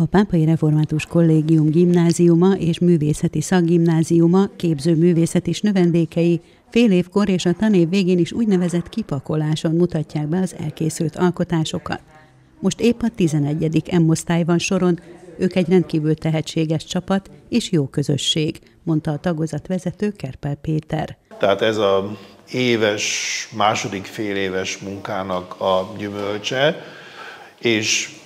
A Pápai Református Kollégium gimnáziuma és művészeti szakgimnáziuma képző művészet és növendékei fél évkor és a tanév végén is úgynevezett kipakoláson mutatják be az elkészült alkotásokat. Most épp a 11. M van soron, ők egy rendkívül tehetséges csapat és jó közösség, mondta a tagozatvezető Kerpel Péter. Tehát ez a éves, második fél éves munkának a gyümölcse, és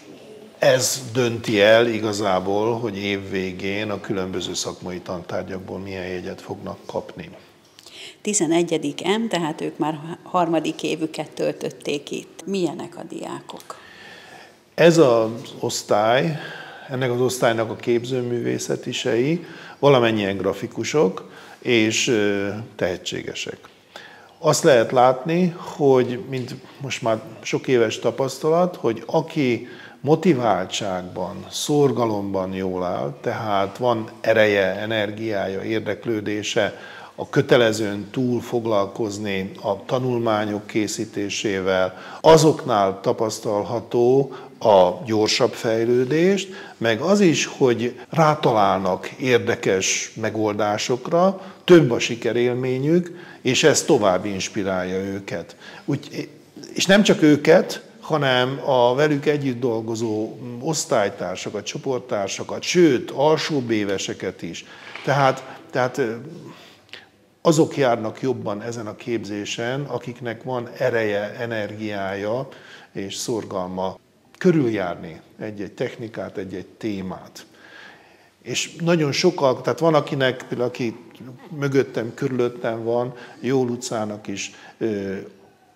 ez dönti el igazából, hogy év végén a különböző szakmai tantárgyakból milyen jegyet fognak kapni. 11. M, tehát ők már harmadik évüket töltötték itt. Milyenek a diákok? Ez az osztály, ennek az osztálynak a képzőművészetisei valamennyien grafikusok és tehetségesek. Azt lehet látni, hogy, mint most már sok éves tapasztalat, hogy aki motiváltságban, szorgalomban jól áll, tehát van ereje, energiája, érdeklődése, a kötelezőn túl foglalkozni a tanulmányok készítésével, azoknál tapasztalható a gyorsabb fejlődést, meg az is, hogy rátalálnak érdekes megoldásokra, több a sikerélményük, és ez tovább inspirálja őket. Úgy, és nem csak őket, hanem a velük együtt dolgozó osztálytársakat, csoporttársakat, sőt, alsóbb éveseket is. Tehát, tehát azok járnak jobban ezen a képzésen, akiknek van ereje, energiája és szorgalma körüljárni egy-egy technikát, egy-egy témát. És nagyon sokkal, tehát van akinek, például aki mögöttem, körülöttem van, Jól utcának is,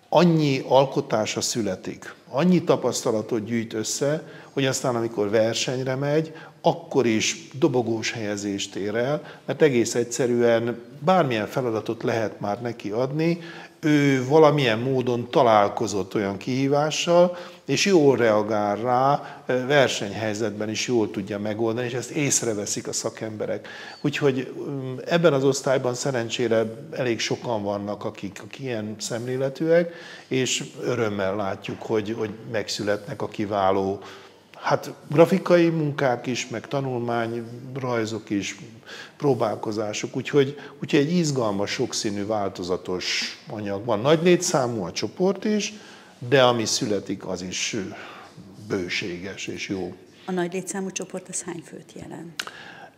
annyi alkotása születik, annyi tapasztalatot gyűjt össze, hogy aztán amikor versenyre megy, akkor is dobogós helyezést ér el, mert egész egyszerűen bármilyen feladatot lehet már neki adni, ő valamilyen módon találkozott olyan kihívással, és jól reagál rá, versenyhelyzetben is jól tudja megoldani, és ezt észreveszik a szakemberek. Úgyhogy ebben az osztályban szerencsére elég sokan vannak, akik, akik ilyen szemléletűek, és örömmel látjuk, hogy, hogy megszületnek a kiváló Hát grafikai munkák is, meg tanulmányrajzok is, próbálkozások, úgyhogy, úgyhogy egy izgalmas, sokszínű, változatos anyag van. Nagy létszámú a csoport is, de ami születik, az is bőséges és jó. A nagy létszámú csoport az hány főt jelent?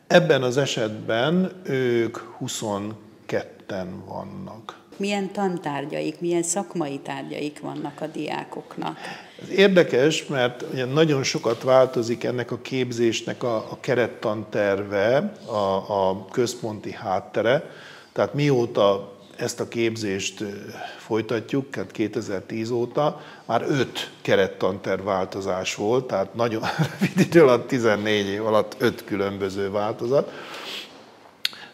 Ebben az esetben ők 22-en vannak milyen tantárgyaik, milyen szakmai tárgyaik vannak a diákoknak. Ez érdekes, mert ugye nagyon sokat változik ennek a képzésnek a, a kerettanterve, a, a központi háttere. Tehát mióta ezt a képzést folytatjuk, hát 2010 óta, már öt kerettanter változás volt, tehát nagyon rövid idő alatt, 14 év alatt öt különböző változat.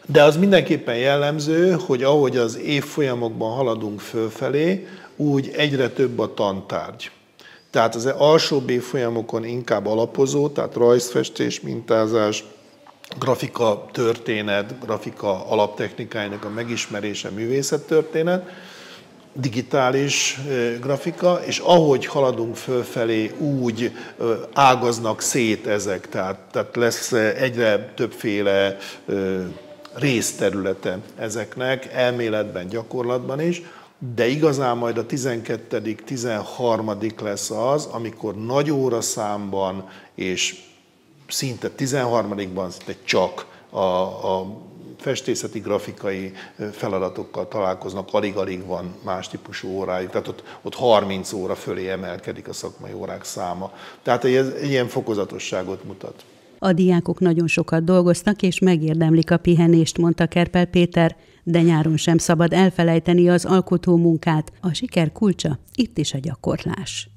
De az mindenképpen jellemző, hogy ahogy az évfolyamokban haladunk fölfelé, úgy egyre több a tantárgy. Tehát az alsóbb évfolyamokon inkább alapozó, tehát rajzfestés, mintázás, grafika történet, grafika alaptechnikájának a megismerése, művészettörténet, digitális grafika, és ahogy haladunk fölfelé, úgy ágaznak szét ezek, tehát, tehát lesz egyre többféle részterülete ezeknek, elméletben, gyakorlatban is, de igazán majd a 12. 13. lesz az, amikor nagy óra számban és szinte 13-ban szinte csak a, a festészeti, grafikai feladatokkal találkoznak, alig-alig van más típusú órájuk, tehát ott, ott 30 óra fölé emelkedik a szakmai órák száma. Tehát ez egy ilyen fokozatosságot mutat. A diákok nagyon sokat dolgoztak, és megérdemlik a pihenést, mondta Kerpel Péter, de nyáron sem szabad elfelejteni az alkotó munkát. A siker kulcsa itt is a gyakorlás.